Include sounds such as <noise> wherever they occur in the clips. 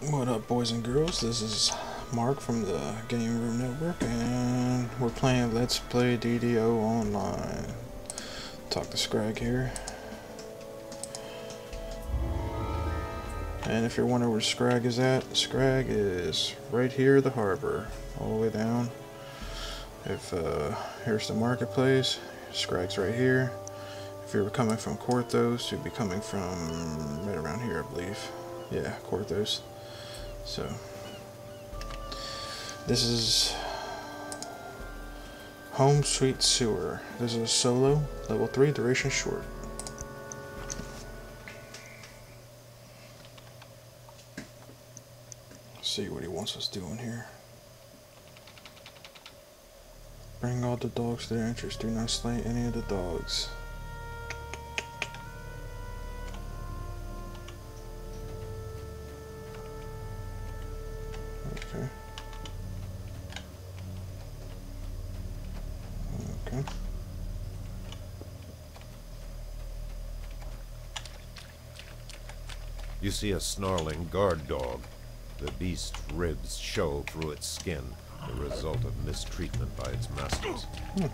What up, boys and girls? This is Mark from the Game Room Network, and we're playing Let's Play DDO Online. Talk to Scrag here. And if you're wondering where Scrag is at, Scrag is right here, the harbor, all the way down. If uh, here's the marketplace, Scrag's right here. If you were coming from Korthos, you'd be coming from right around here, I believe. Yeah, Korthos. So, this is Home Sweet Sewer. This is a solo, level 3, duration short. Let's see what he wants us doing here. Bring all the dogs to their entrance. Do not slay any of the dogs. Okay. You see a snarling guard dog. The beast's ribs show through its skin, the result of mistreatment by its masters. Hmm.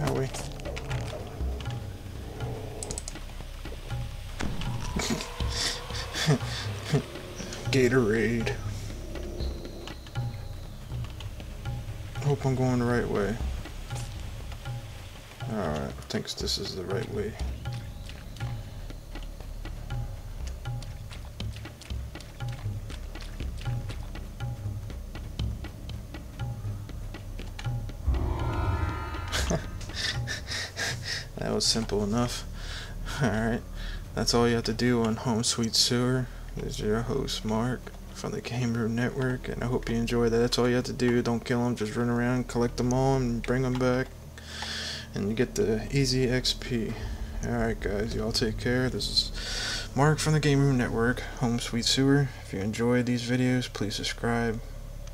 Are we? Gatorade. Hope I'm going the right way. Alright, thinks this is the right way. That was simple enough. <laughs> Alright, that's all you have to do on Home Sweet Sewer. This is your host, Mark, from the Game Room Network, and I hope you enjoy that. That's all you have to do. Don't kill them, just run around, collect them all, and bring them back. And you get the easy XP. Alright, guys, y'all take care. This is Mark from the Game Room Network, Home Sweet Sewer. If you enjoyed these videos, please subscribe.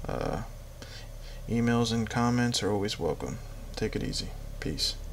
Uh, emails and comments are always welcome. Take it easy. Peace.